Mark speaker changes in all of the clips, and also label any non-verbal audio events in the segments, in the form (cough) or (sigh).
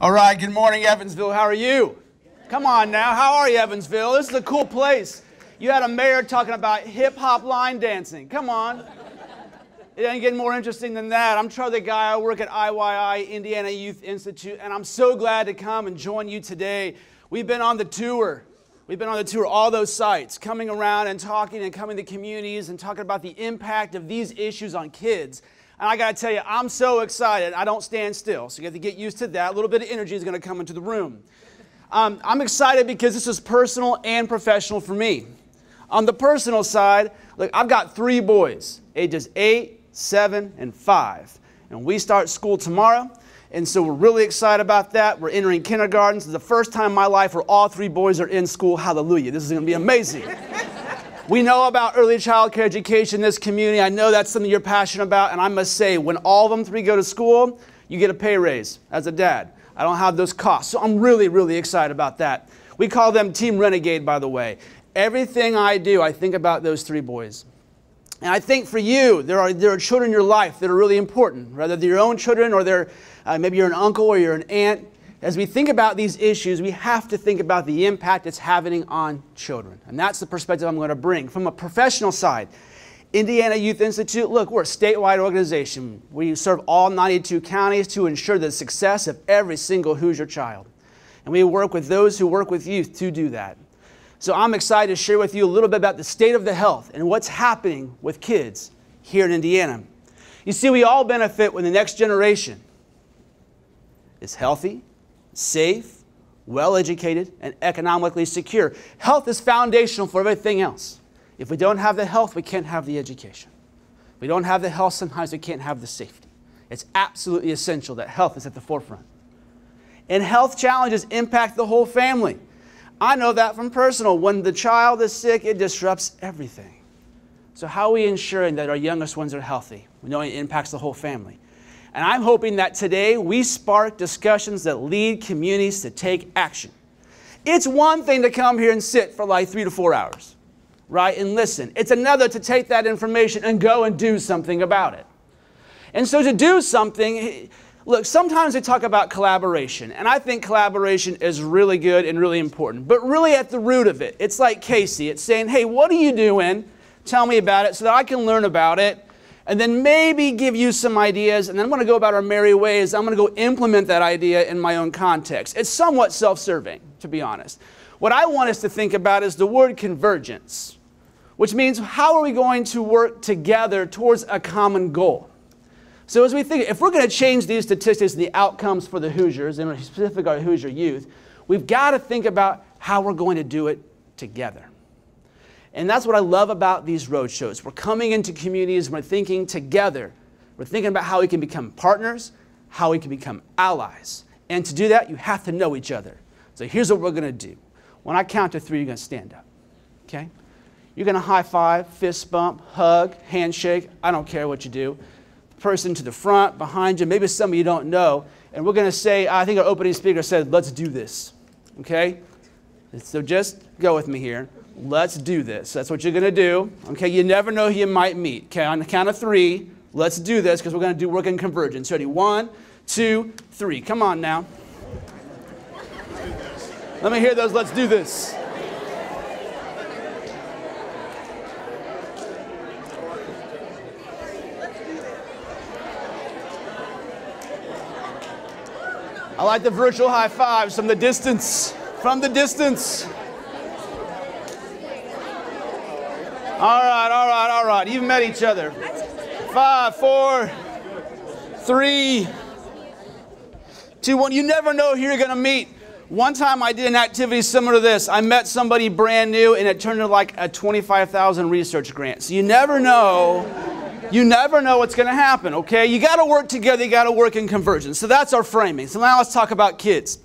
Speaker 1: All right, good morning, Evansville. How are you? Come on now, how are you, Evansville? This is a cool place. You had a mayor talking about hip hop line dancing. Come on. It ain't getting more interesting than that. I'm Charlie Geier. I work at IYI, Indiana Youth Institute, and I'm so glad to come and join you today. We've been on the tour. We've been on the tour, all those sites, coming around and talking and coming to communities and talking about the impact of these issues on kids. And I got to tell you, I'm so excited. I don't stand still. So you have to get used to that. A little bit of energy is going to come into the room. Um, I'm excited because this is personal and professional for me. On the personal side, look, I've got three boys, ages eight, seven, and five. And we start school tomorrow. And so we're really excited about that. We're entering kindergarten. This is the first time in my life where all three boys are in school. Hallelujah. This is going to be amazing. We know about early child care education in this community. I know that's something you're passionate about. And I must say, when all of them three go to school, you get a pay raise as a dad. I don't have those costs. So I'm really, really excited about that. We call them Team Renegade, by the way. Everything I do, I think about those three boys. And I think for you, there are, there are children in your life that are really important, whether they're your own children or they're, uh, maybe you're an uncle or you're an aunt as we think about these issues, we have to think about the impact it's having on children. And that's the perspective I'm going to bring. From a professional side, Indiana Youth Institute, look, we're a statewide organization. We serve all 92 counties to ensure the success of every single Hoosier child. And we work with those who work with youth to do that. So I'm excited to share with you a little bit about the state of the health and what's happening with kids here in Indiana. You see, we all benefit when the next generation is healthy, safe, well educated, and economically secure. Health is foundational for everything else. If we don't have the health, we can't have the education. If we don't have the health, sometimes we can't have the safety. It's absolutely essential that health is at the forefront. And health challenges impact the whole family. I know that from personal. When the child is sick, it disrupts everything. So, how are we ensuring that our youngest ones are healthy? We know it impacts the whole family. And I'm hoping that today we spark discussions that lead communities to take action. It's one thing to come here and sit for like three to four hours, right, and listen. It's another to take that information and go and do something about it. And so to do something, look, sometimes we talk about collaboration, and I think collaboration is really good and really important. But really, at the root of it, it's like Casey. It's saying, hey, what are you doing? Tell me about it so that I can learn about it and then maybe give you some ideas, and then I'm going to go about our merry ways. I'm going to go implement that idea in my own context. It's somewhat self serving, to be honest. What I want us to think about is the word convergence, which means how are we going to work together towards a common goal? So, as we think, if we're going to change these statistics and the outcomes for the Hoosiers, and specifically our Hoosier youth, we've got to think about how we're going to do it together. And that's what I love about these road shows. We're coming into communities, we're thinking together. We're thinking about how we can become partners, how we can become allies. And to do that, you have to know each other. So here's what we're going to do. When I count to three, you're going to stand up. Okay? You're going to high five, fist bump, hug, handshake. I don't care what you do. The person to the front, behind you, maybe some of you don't know. And we're going to say, I think our opening speaker said, let's do this. Okay? So just go with me here. Let's do this. That's what you're going to do. Okay, you never know who you might meet. Okay, on the count of three, let's do this because we're going to do work in convergence. Ready? One, two, three. Come on now. Let me hear those. Let's do this. I like the virtual high fives from the distance. From the distance. All right, all right, all right. You've met each other. Five, four, three, two, one. You never know who you're going to meet. One time I did an activity similar to this. I met somebody brand new and it turned into like a 25,000 research grant. So you never know. You never know what's going to happen, okay? You got to work together, you got to work in convergence. So that's our framing. So now let's talk about kids.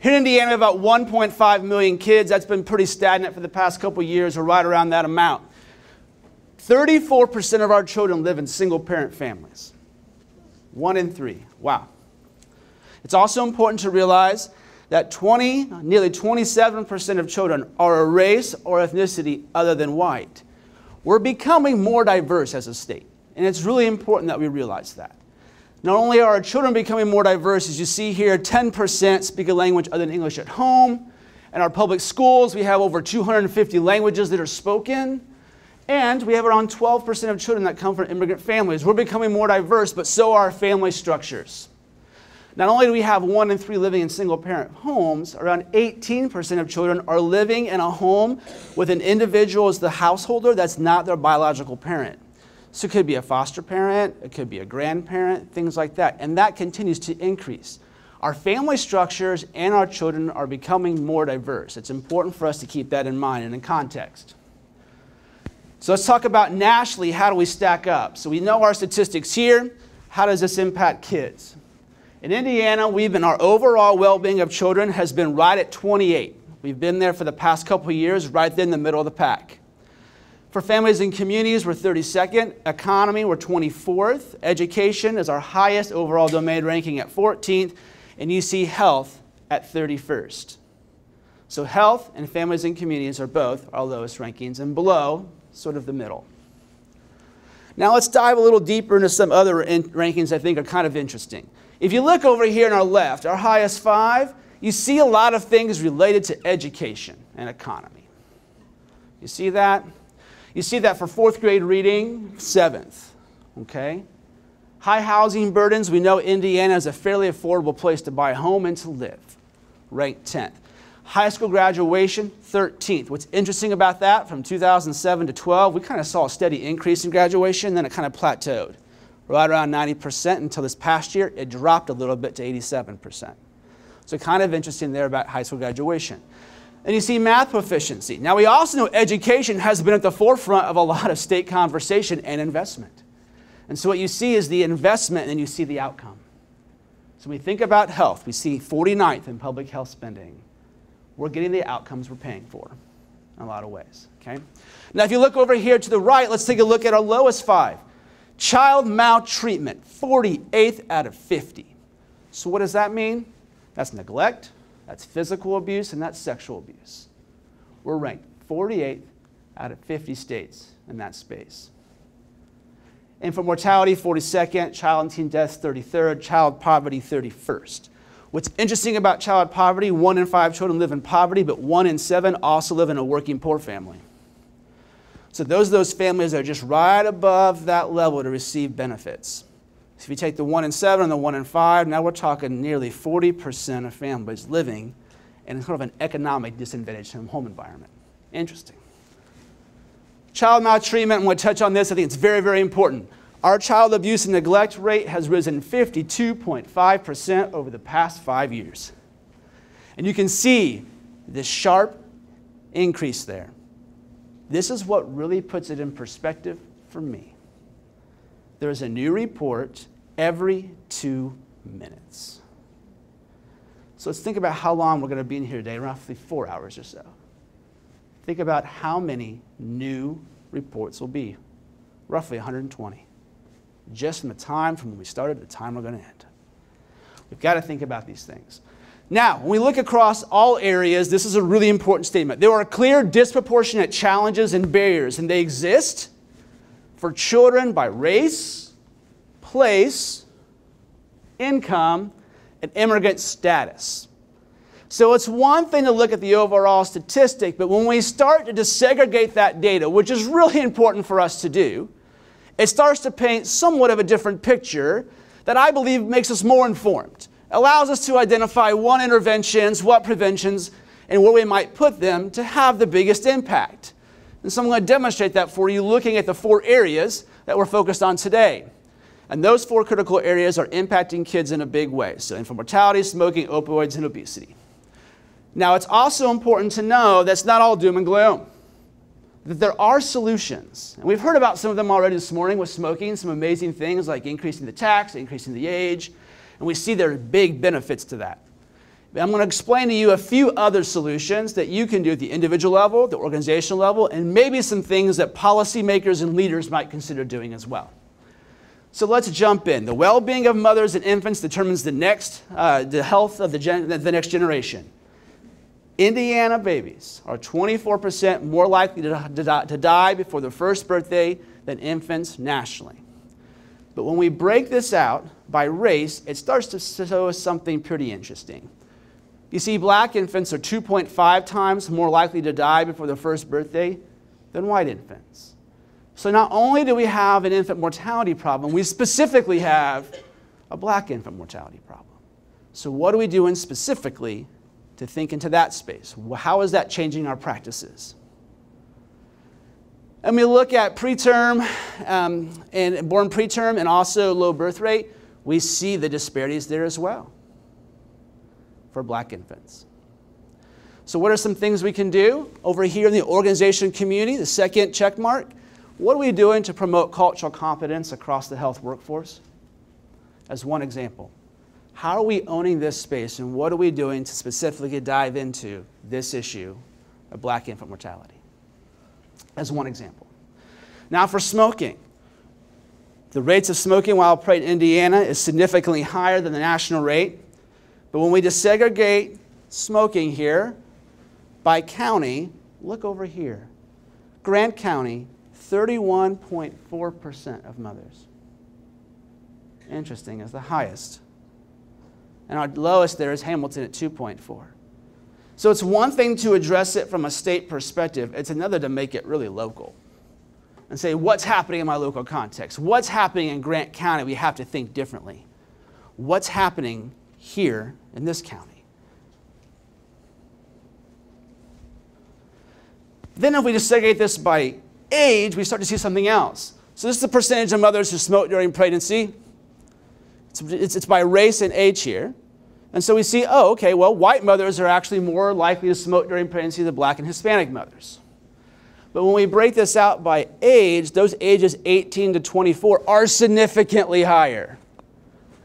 Speaker 1: Here in Indiana, about 1.5 million kids. That's been pretty stagnant for the past couple years. We're right around that amount. 34% of our children live in single parent families. One in three. Wow. It's also important to realize that 20, nearly 27% of children are a race or ethnicity other than white. We're becoming more diverse as a state, and it's really important that we realize that. Not only are our children becoming more diverse, as you see here, 10% speak a language other than English at home. In our public schools, we have over 250 languages that are spoken. And we have around 12% of children that come from immigrant families. We're becoming more diverse, but so are our family structures. Not only do we have one in three living in single parent homes, around 18% of children are living in a home with an individual as the householder that's not their biological parent. So it could be a foster parent, it could be a grandparent, things like that. And that continues to increase. Our family structures and our children are becoming more diverse. It's important for us to keep that in mind and in context. So let's talk about nationally how do we stack up? So we know our statistics here. How does this impact kids? In Indiana, we've been, our overall well being of children has been right at 28. We've been there for the past couple years, right there in the middle of the pack. For families and communities, we're 32nd. Economy, we're 24th. Education is our highest overall domain ranking at 14th. And you see health at 31st. So, health and families and communities are both our lowest rankings, and below, sort of the middle. Now, let's dive a little deeper into some other rankings I think are kind of interesting. If you look over here on our left, our highest five, you see a lot of things related to education and economy. You see that? You see that for fourth grade reading, seventh. Okay? High housing burdens, we know Indiana is a fairly affordable place to buy a home and to live, ranked 10th. High school graduation, 13th. What's interesting about that, from 2007 to 12, we kind of saw a steady increase in graduation, then it kind of plateaued right around 90% until this past year, it dropped a little bit to 87%. So kind of interesting there about high school graduation. And you see math proficiency. Now we also know education has been at the forefront of a lot of state conversation and investment. And so what you see is the investment and you see the outcome. So we think about health, we see 49th in public health spending. We're getting the outcomes we're paying for in a lot of ways. Okay? Now if you look over here to the right, let's take a look at our lowest five. Child maltreatment, 48th out of 50. So, what does that mean? That's neglect, that's physical abuse, and that's sexual abuse. We're ranked 48th out of 50 states in that space. For mortality, 42nd, child and teen deaths, 33rd, child poverty, 31st. What's interesting about child poverty, one in five children live in poverty, but one in seven also live in a working poor family. So those are those families that are just right above that level to receive benefits. So if you take the one in seven and the one in five, now we're talking nearly 40% of families living in sort of an economic disadvantaged home environment. Interesting. Child maltreatment, and we'll touch on this, I think it's very, very important. Our child abuse and neglect rate has risen 52.5% over the past five years. And you can see this sharp increase there. This is what really puts it in perspective for me. There's a new report every two minutes. So let's think about how long we're going to be in here today, roughly four hours or so. Think about how many new reports will be. Roughly 120. Just from the time from when we started to the time we're going to end. We've got to think about these things. Now, when we look across all areas, this is a really important statement. There are clear disproportionate challenges and barriers, and they exist for children by race, place, income, and immigrant status. So it's one thing to look at the overall statistic, but when we start to disaggregate that data, which is really important for us to do, it starts to paint somewhat of a different picture that I believe makes us more informed allows us to identify what interventions, what preventions, and where we might put them to have the biggest impact. And so I'm going to demonstrate that for you looking at the four areas that we're focused on today. And those four critical areas are impacting kids in a big way. So infant mortality, smoking, opioids, and obesity. Now it's also important to know that's not all doom and gloom. That there are solutions. And we've heard about some of them already this morning with smoking, some amazing things like increasing the tax, increasing the age, and we see there are big benefits to that. I'm going to explain to you a few other solutions that you can do at the individual level, the organizational level, and maybe some things that policymakers and leaders might consider doing as well. So let's jump in. The well being of mothers and infants determines the, next, uh, the health of the, the next generation. Indiana babies are 24% more likely to, die before their first birthday than infants nationally. But when we break this out by race, it starts to show us something pretty interesting. You see, black infants are 2.5 times more likely to die before their first birthday than white infants. So not only do we have an infant mortality problem, we specifically have a black infant mortality problem. So, what are we doing specifically to think into that space? How is that changing our practices? And we look at preterm um, and born preterm and also low birth rate, we see the disparities there as well for black infants. So, what are some things we can do over here in the organization community? The second check mark what are we doing to promote cultural competence across the health workforce? As one example. How are we owning this space and what are we doing to specifically dive into this issue of black infant mortality? As one example. Now, for smoking, the rates of smoking while pregnant in Indiana is significantly higher than the national rate. But when we disaggregate smoking here by county, look over here. Grant County 31.4% of mothers. Interesting, is the highest. And our lowest there is Hamilton at 2.4. So it's one thing to address it from a state perspective, it's another to make it really local. And say, what's happening in my local context? What's happening in Grant County? We have to think differently. What's happening here in this county? Then, if we just segregate this by age, we start to see something else. So this is the percentage of mothers who smoke during pregnancy. It's, it's, by race and age here. And so we see, oh, okay, well, white mothers are actually more likely to smoke during pregnancy than black and Hispanic mothers. But when we break this out by age, those ages 18 to 24 are significantly higher.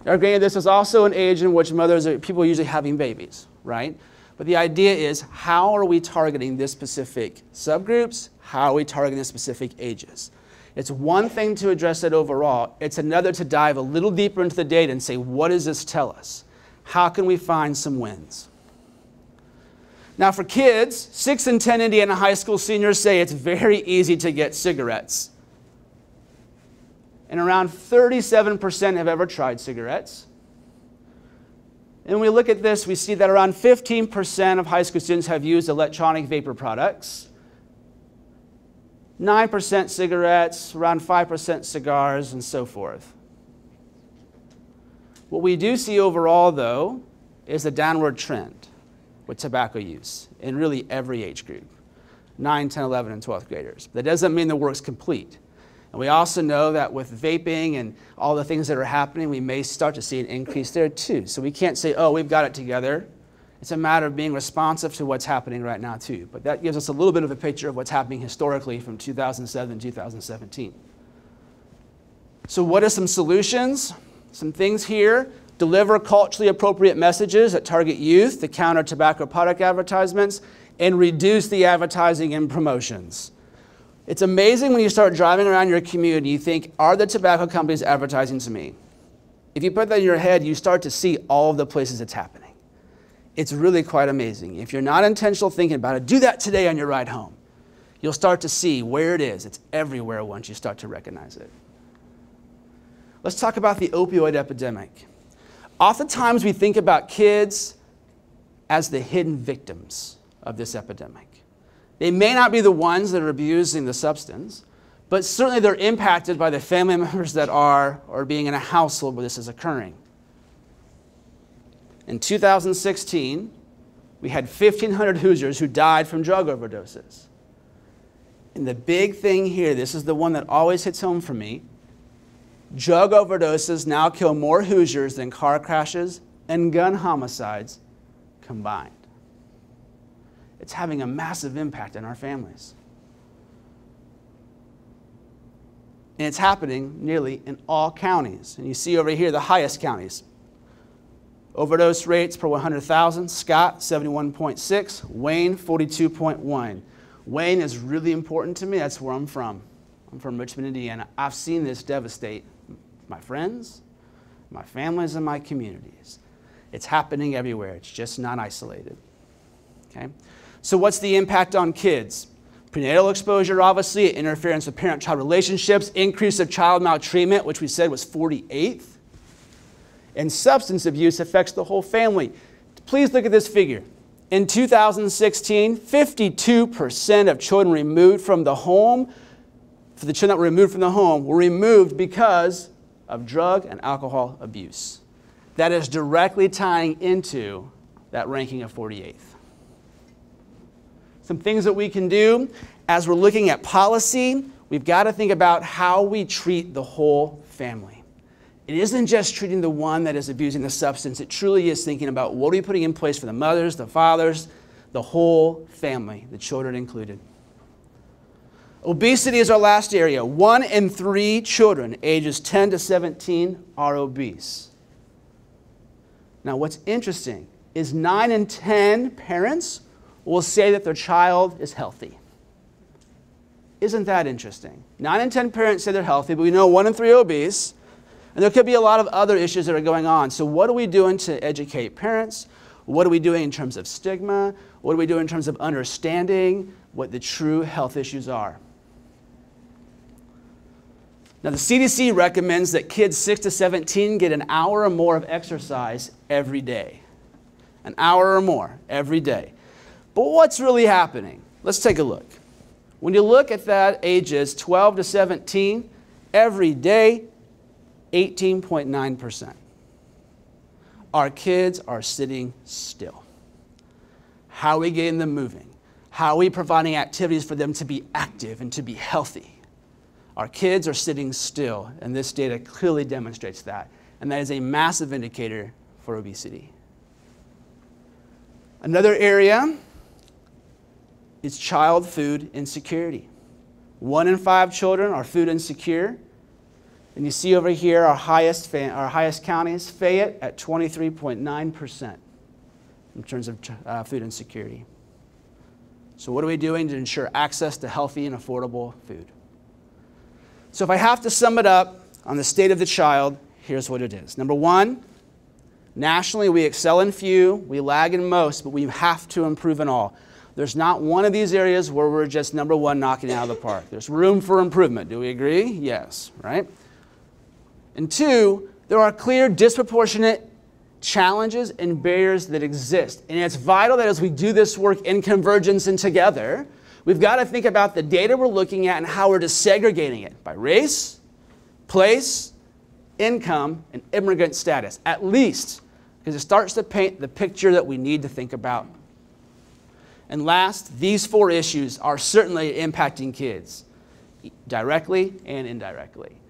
Speaker 1: Now, granted, this is also an age in which mothers are, people are usually having babies, right? But the idea is how are we targeting this specific subgroups? How are we targeting specific ages? It's one thing to address it overall, it's another to dive a little deeper into the data and say, what does this tell us? How can we find some wins? Now, for kids, 6 in 10 Indiana high school seniors say it's very easy to get cigarettes. And around 37% have ever tried cigarettes. And when we look at this, we see that around 15% of high school students have used electronic vapor products. 9% cigarettes, around 5% cigars, and so forth. What we do see overall, though, is a downward trend with tobacco use in really every age group 9, 10, 11, and 12th graders. That doesn't mean the work's complete. And we also know that with vaping and all the things that are happening, we may start to see an increase there too. So we can't say, oh, we've got it together. It's a matter of being responsive to what's happening right now too. But that gives us a little bit of a picture of what's happening historically from 2007 to 2017. So what are some solutions? Some things here. Deliver culturally appropriate messages that target youth to counter tobacco product advertisements and reduce the advertising and promotions. It's amazing when you start driving around your community, you think, are the tobacco companies advertising to me? If you put that in your head, you start to see all of the places it's happening. It's really quite amazing. If you're not intentional thinking about it, do that today on your ride home. You'll start to see where it is. It's everywhere once you start to recognize it. Let's talk about the opioid epidemic. Oftentimes we think about kids as the hidden victims of this epidemic. They may not be the ones that are abusing the substance, but certainly they're impacted by the family (laughs) members that are or being in a household where this is occurring. In 2016, we had 1,500 Hoosiers who died from drug overdoses. And the big thing here, this is the one that always hits home for me drug overdoses now kill more Hoosiers than car crashes and gun homicides combined it's having a massive impact on our families. And it's happening nearly in all counties. And you see over here the highest counties. Overdose rates per 100,000 Scott, 71.6, Wayne, 42.1. Wayne is really important to me. That's where I'm from. I'm from Richmond, Indiana. I've seen this devastate my friends, my families, and my communities. It's happening everywhere, it's just not isolated. Okay? So, what's the impact on kids? Prenatal exposure, obviously, interference with parent child relationships, increase of child maltreatment, which we said was 48th. And substance abuse affects the whole family. Please look at this figure. In 2016, 52% of children removed from the home, for the children that were removed from the home, were removed because of drug and alcohol abuse. That is directly tying into that ranking of 48th. Some things that we can do as we're looking at policy, we've got to think about how we treat the whole family. It isn't just treating the one that is abusing the substance, it truly is thinking about what are we putting in place for the mothers, the fathers, the whole family, the children included. Obesity is our last area. One in three children ages 10 to 17 are obese. Now, what's interesting is 9 in 10 parents will say that their child is healthy. Isn't that interesting? 9 in 10 parents say they're healthy, but we know 1 in 3 are obese. And there could be a lot of other issues that are going on. So, what are we doing to educate parents? What are we doing in terms of stigma? What are we doing in terms of understanding what the true health issues are? Now, the CDC recommends that kids 6 to 17 get an hour or more of exercise every day. An hour or more every day. But what's really happening? Let's take a look. When you look at that ages 12 to 17, every day, 18.9%. Our kids are sitting still. How are we getting them moving? How are we providing activities for them to be active and to be healthy? Our kids are sitting still, and this data clearly demonstrates that. And that is a massive indicator for obesity. Another area is child food insecurity. One in five children are food insecure. And you see over here our highest, our highest counties, Fayette at 23.9% in terms of uh, food insecurity. So, what are we doing to ensure access to healthy and affordable food? So, if I have to sum it up on the state of the child, here's what it is. Number one, nationally we excel in few, we lag in most, but we have to improve in all. There's not one of these areas where we're just number one knocking out of the park. There's room for improvement. Do we agree? Yes, right? And two, there are clear disproportionate challenges and barriers that exist. And it's vital that as we do this work in convergence and together, we've got to think about the data we're looking at and how we're disaggregating it by race, place, income, and immigrant status, at least, because it starts to paint the picture that we need to think about. And last, these four issues are certainly impacting kids, directly and indirectly.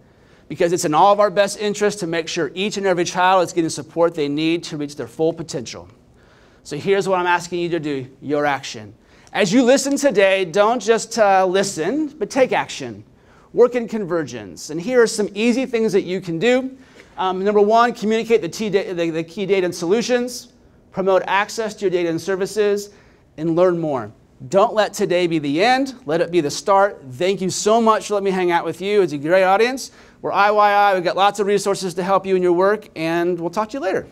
Speaker 1: Because it's in all of our best interest to make sure each and every child is getting support they need to reach their full potential. So here's what I'm asking you to do your action. As you listen today, don't just uh, listen, but take action. Work in convergence. And here are some easy things that you can do. Um, number one, communicate the, the, the key data and solutions, promote access to your data and services, and learn more. Don't let today be the end. Let it be the start. Thank you so much for letting me hang out with you. It's a great audience. We're IYI. We've got lots of resources to help you in your work, and we'll talk to you later.